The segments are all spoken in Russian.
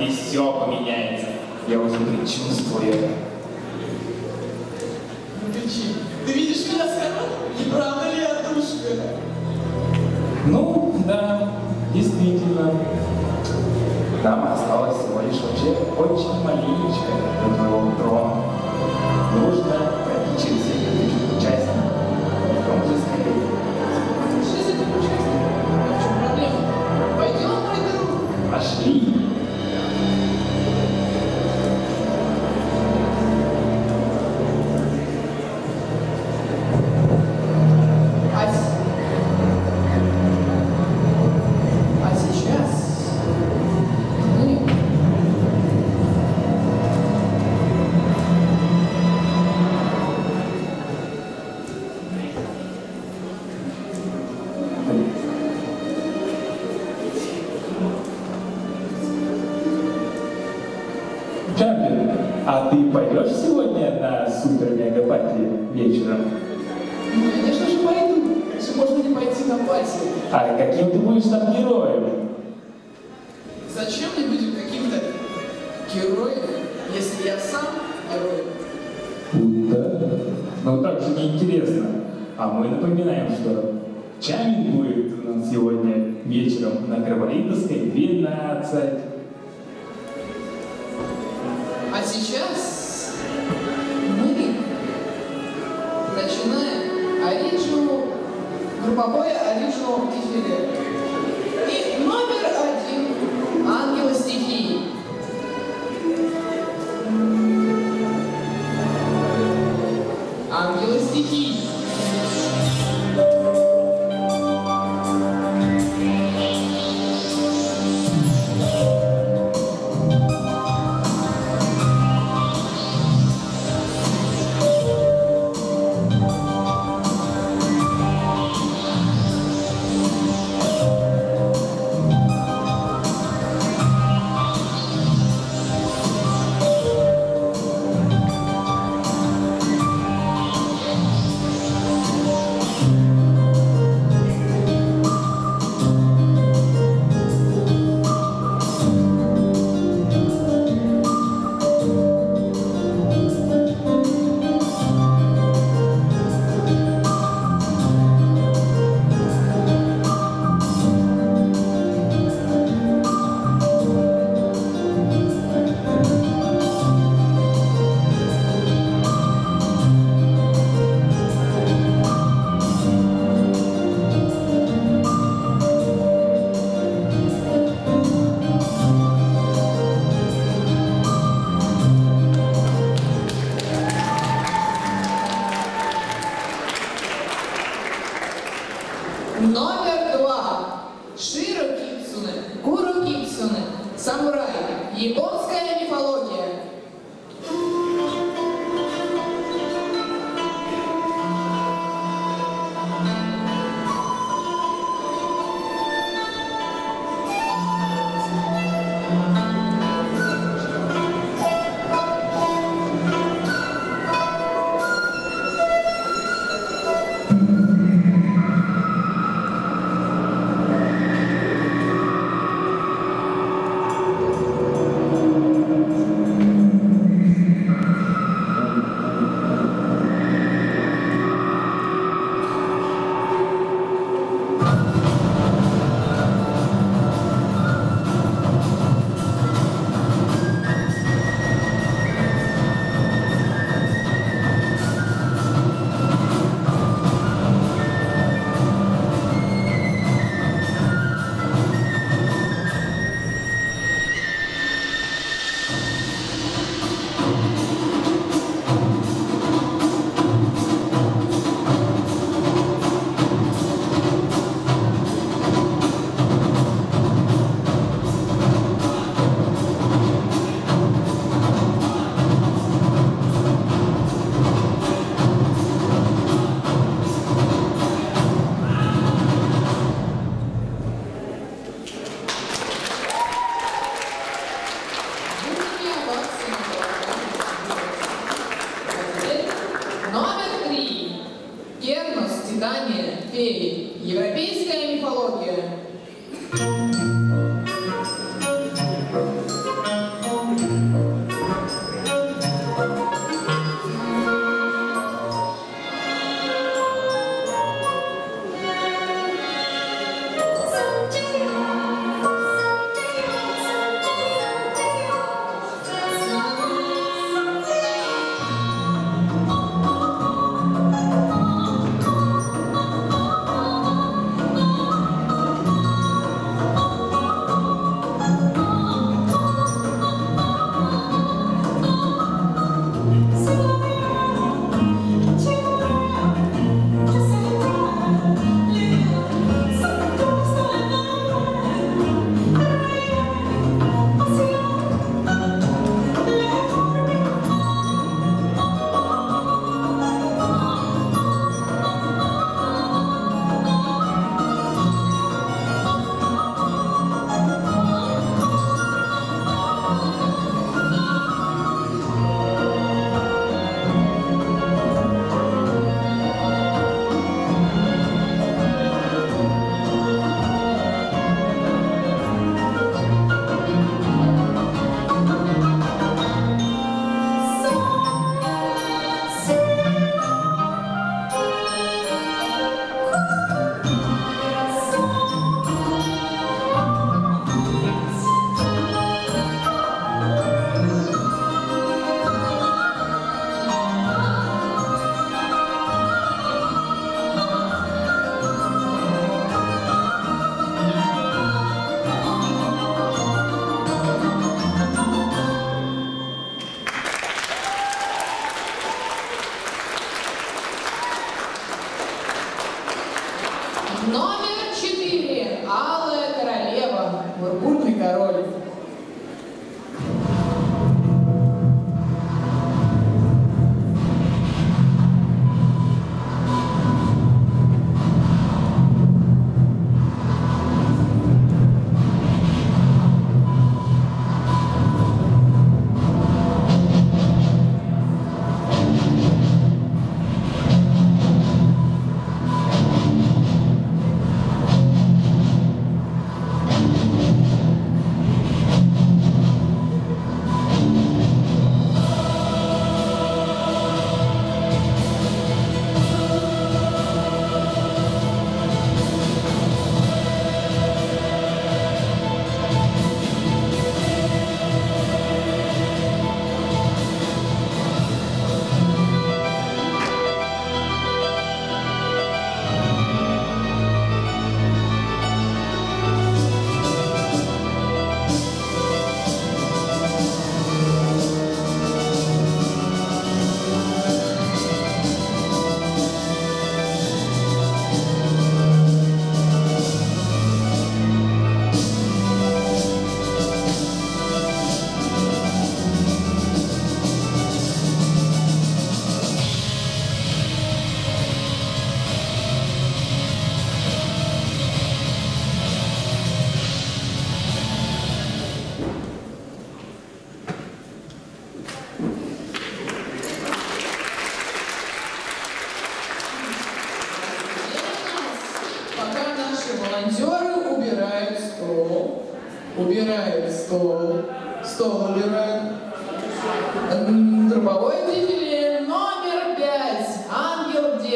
и все поменяется. Я уже предчувствую это. Ну ты видишь меня с? Не правда ли я душка? Ну, да, действительно. Нам осталось всего лишь вообще очень маленечко до твоего трона. Нужно супер-мега-пати вечером? Ну, конечно же, пойду. Же можно не пойти на пати? А каким ты будешь там героем? Зачем мне быть каким-то героем, если я сам герой? Да. Ну так же неинтересно. А мы напоминаем, что Чамин будет у нас сегодня вечером на Карболитовской 12. А сейчас групповое оригинал дефиле.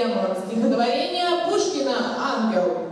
Ангел-демон. Стихотворение Пушкина «Ангел».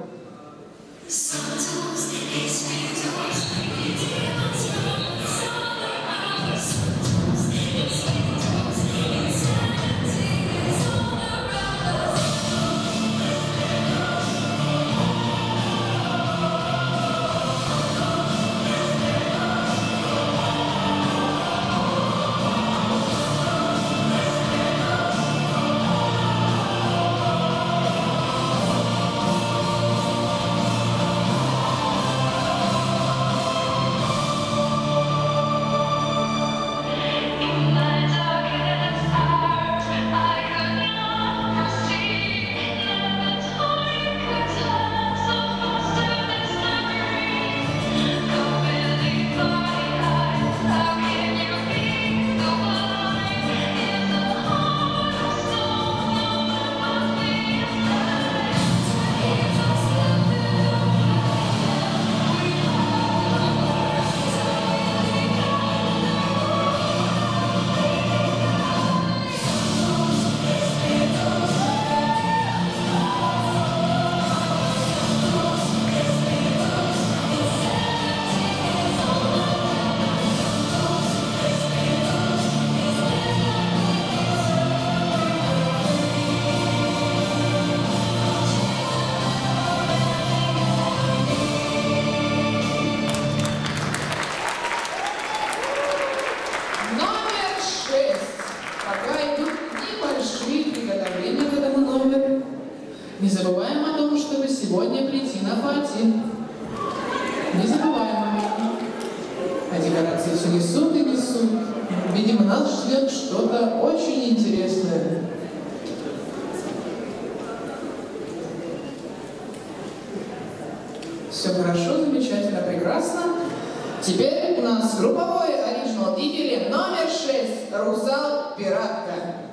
Не забываем о том, чтобы сегодня прийти на пати. Не забываем об этом. А декорации все несут и несут. Видимо, нас ждет что-то очень интересное. Все хорошо, замечательно, прекрасно. Теперь у нас групповой оригинал диффери номер 6. Русал Пиратка.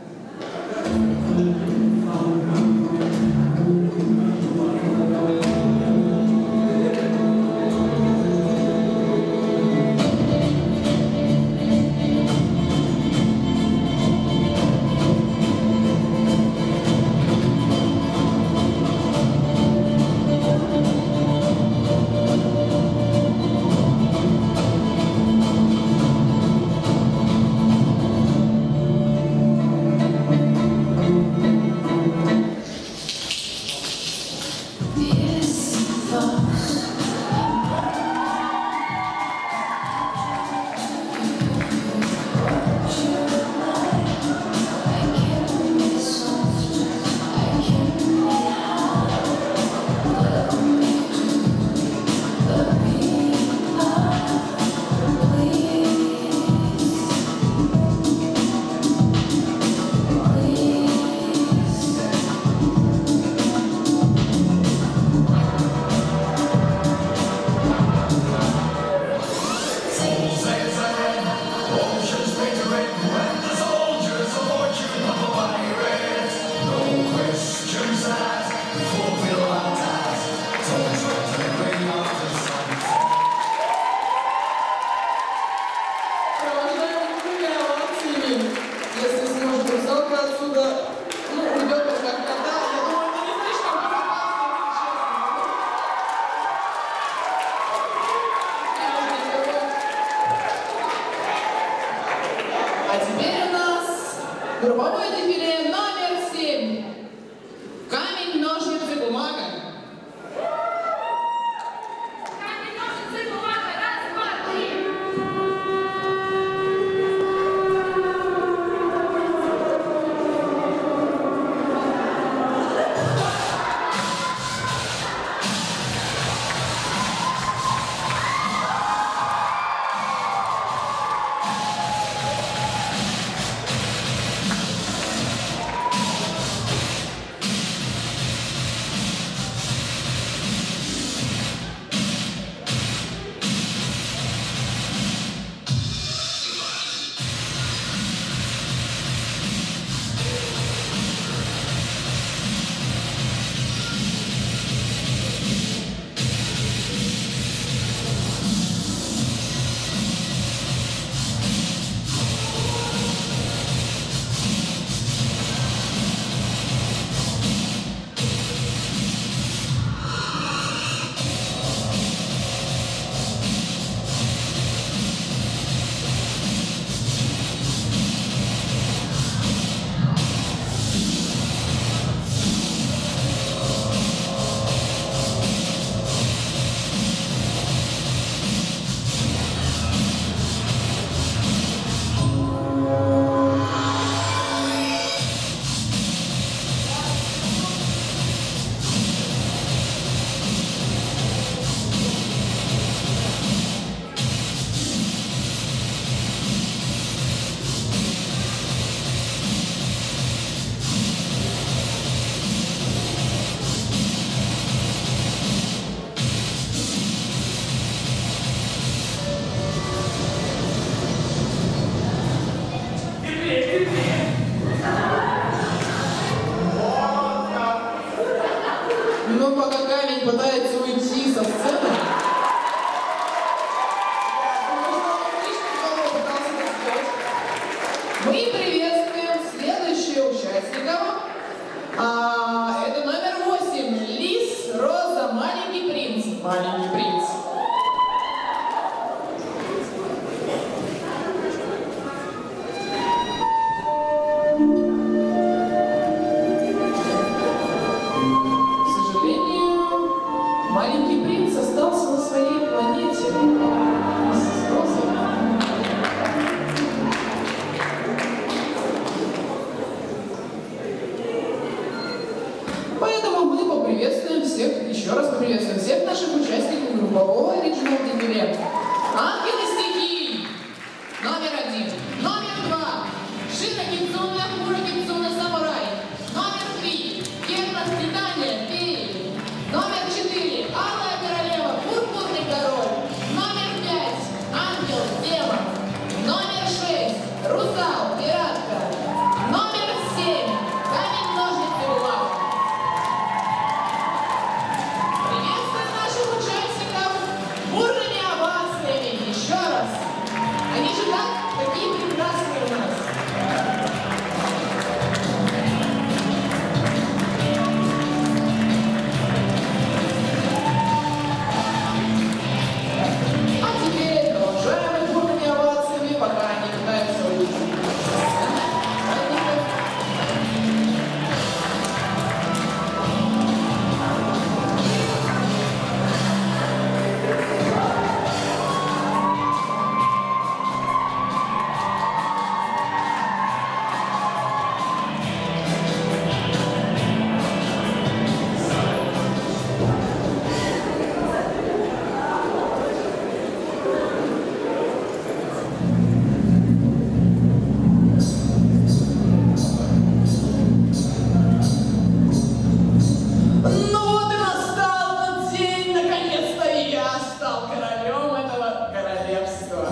Стал королем этого королевства.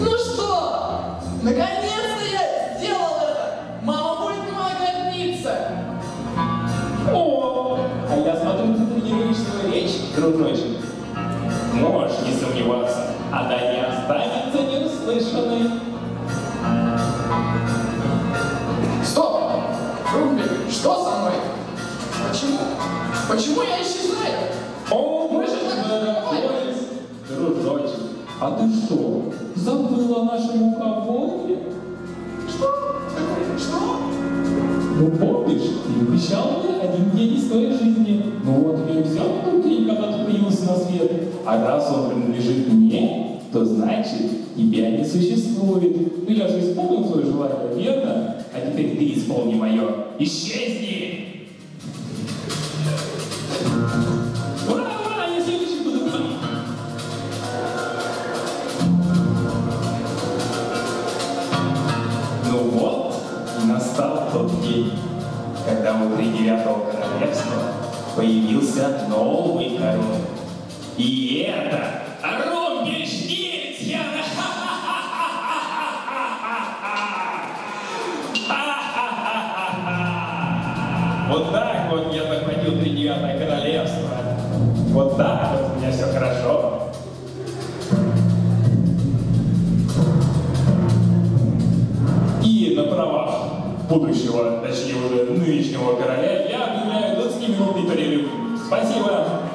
Ну что, наконец-то я сделал это. Мама будет моя гордиться. О, а я смотрю, ты тренируешь свою речь, дружочек. Можешь не сомневаться, она не останется неуслышанной. Стоп! Румби, что со мной? Почему? Почему я исчезаю? А ты что, забыла о нашем уговоре? Что? Что? Ну помнишь, ты обещал мне один день из твоей жизни. Ну вот я и взял тот день, когда ты появился на свет. А раз он принадлежит мне, то значит, тебя не существует. Ну я же исполнил твое желание, верно? А теперь ты исполни мое. Исчезни! Ура, королевства появился новый король. И это Румпельштильцхен! Вот так вот я захватил тридевятое королевство. Вот так вот у меня все хорошо. И на правах будущего, точнее уже нынешнего короля, объявляю 20-минутный перерыв. Спасибо.